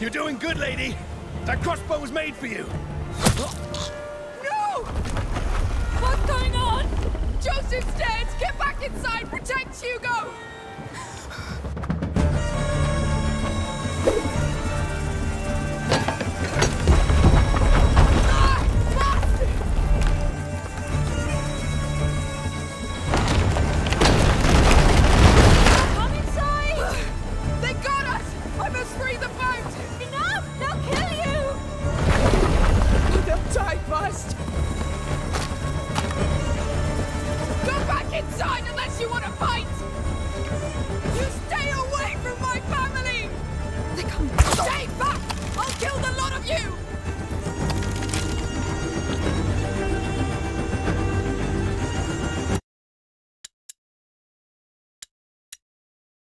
You're doing good, lady. That crossbow was made for you. No! What's going on? Joseph's dead! Get back inside! Protect Hugo! outside unless you want to fight! You stay away from my family! They come. Stay back! I'll kill the lot of you!